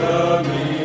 the meaning.